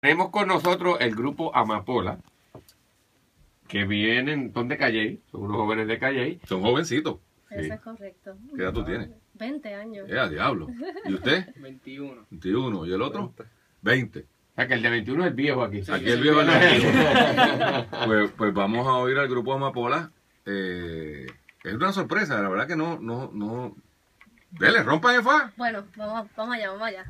Tenemos con nosotros el grupo Amapola, que vienen, son de Calley, son unos jóvenes de Calley. Son jovencitos. Eso es correcto. ¿Qué edad tú tienes? 20 años. Eh, a diablo. ¿Y usted? 21. 21. ¿Y el otro? 20. O sea que el de 21 es el viejo aquí. Aquí el viejo es el pues, pues vamos a oír al grupo Amapola. Eh, es una sorpresa, la verdad que no, no, no. Dele, rompan el fa. Bueno, vamos, vamos allá, vamos allá.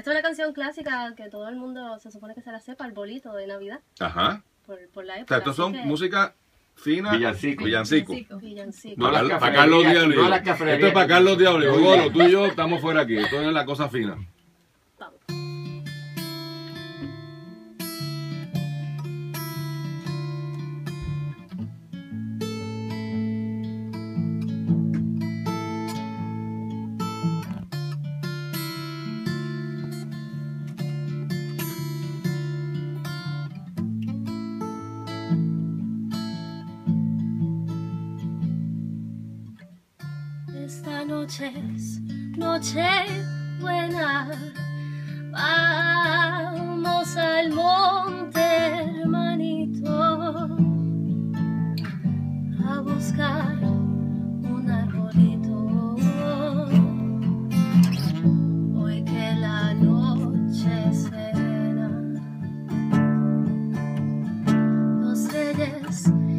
Esta es una canción clásica que todo el mundo se supone que se la sepa, el bolito de Navidad, Ajá. por, por la O época. sea, estos son que- música fina. Villancico. Villancico. Villancico. No las para, Carlos Diablo. no. Esto es para Carlos Diablo. Tú y yo estamos fuera aquí. Esto es la cosa fina. Vamos. esta noche es noche buena. Vamos al monte, hermanito, a buscar un arbolito. Hoy que la noche será, los reyes.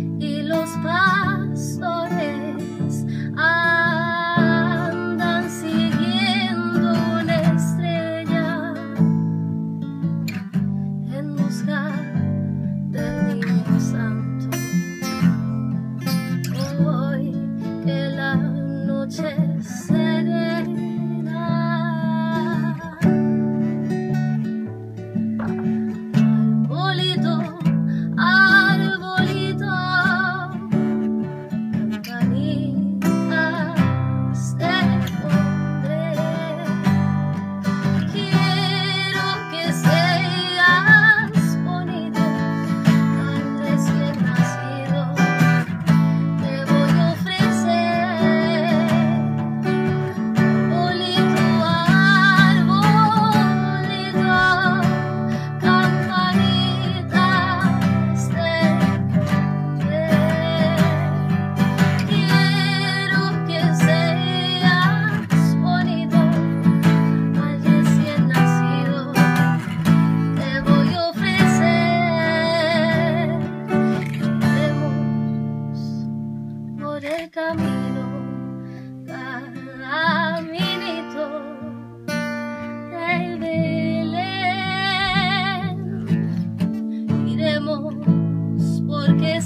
porque